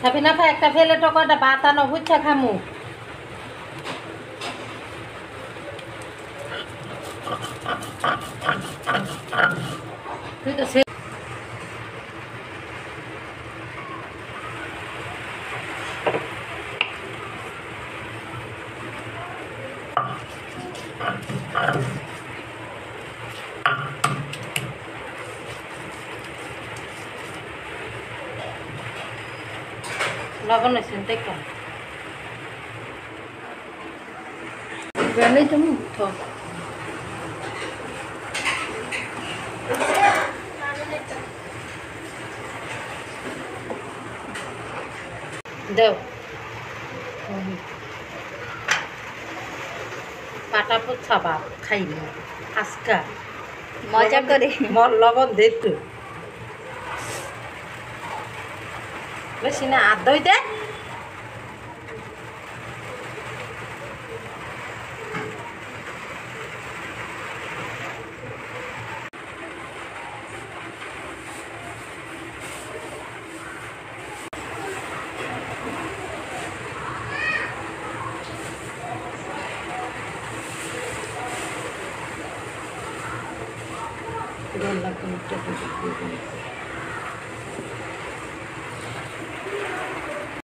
সাবিনা ভাই একটা ফেলে তো কটা বাতানো হচ্ছে খামু তুই তো সে Thank you. লবণ হয়েছে দেখো গেলেই তুমি উঠো দেও। পাটা পোছা বাপ খাইনি আজকা। মজা করে। মর লবণ দে একটু। বেশি না আর দই দে। গোল্লা কোনটা